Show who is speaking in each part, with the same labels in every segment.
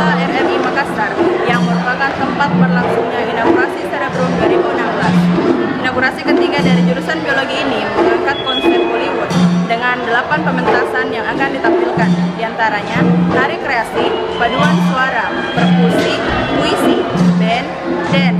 Speaker 1: RMI RRI Makassar yang merupakan tempat berlangsungnya inaugurasi Serebrum 2016. Inaugurasi ketiga dari jurusan biologi ini mengangkat konsep Bollywood dengan delapan pementasan yang akan ditampilkan, di antaranya tari kreasi, paduan suara, perkusi, puisi, band, dance,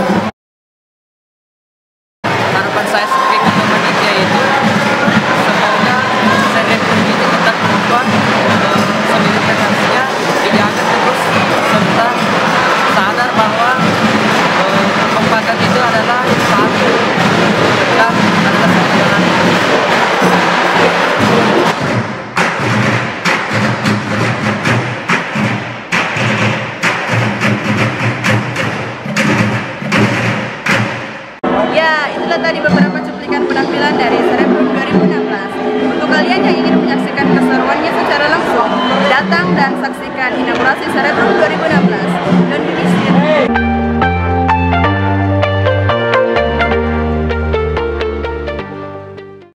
Speaker 1: Ya, itulah tadi beberapa cuplikan penampilan dari Cerebrum 2016. Untuk kalian yang ingin menyaksikan keseruannya secara langsung, datang dan saksikan inaugurasi Cerebrum 2016. Don't be